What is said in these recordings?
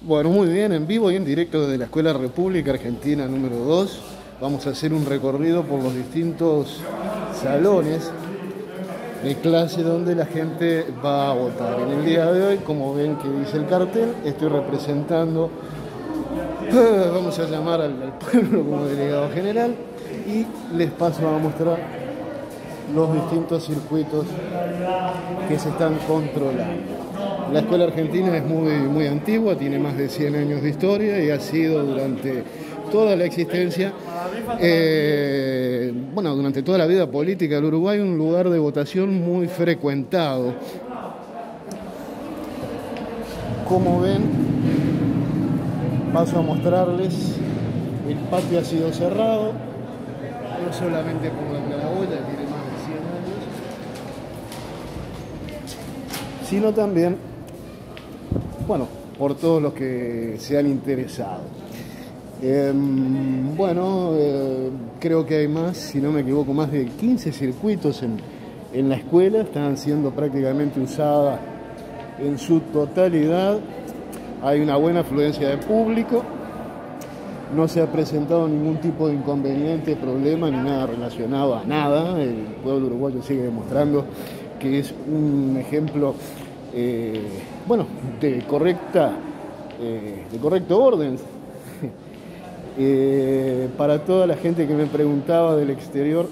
Bueno, muy bien, en vivo y en directo desde la Escuela República Argentina número 2. Vamos a hacer un recorrido por los distintos salones de clase donde la gente va a votar. En el día de hoy, como ven que dice el cartel, estoy representando, vamos a llamar al, pueblo como delegado general y les paso a mostrar los distintos circuitos que se están controlando. La escuela argentina es muy, muy antigua, tiene más de 100 años de historia y ha sido durante toda la existencia, eh, bueno, durante toda la vida política del Uruguay, un lugar de votación muy frecuentado. Como ven, paso a mostrarles, el patio ha sido cerrado, no solamente por la claraboya, tiene más de 100 años, sino también bueno, por todos los que se han interesado. Eh, bueno, eh, creo que hay más, si no me equivoco, más de 15 circuitos en, en la escuela, están siendo prácticamente usadas en su totalidad. Hay una buena afluencia de público, no se ha presentado ningún tipo de inconveniente, problema ni nada relacionado a nada. El pueblo uruguayo sigue demostrando que es un ejemplo eh, bueno, de correcta, eh, de correcto orden. eh, para toda la gente que me preguntaba del exterior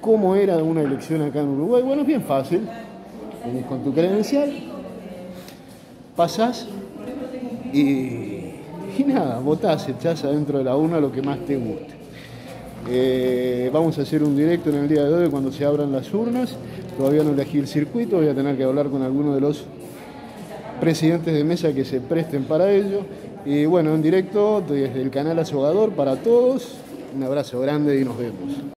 cómo era una elección acá en Uruguay, bueno, es bien fácil. Venís con tu credencial, pasás y, nada, votás, echás adentro de la urna lo que más te guste. Eh, vamos a hacer un directo en el día de hoy cuando se abran las urnas. Todavía no elegí el circuito, voy a tener que hablar con alguno de los presidentes de mesa que se presten para ello. Y bueno, en directo desde el canal Azogador para todos. Un abrazo grande y nos vemos.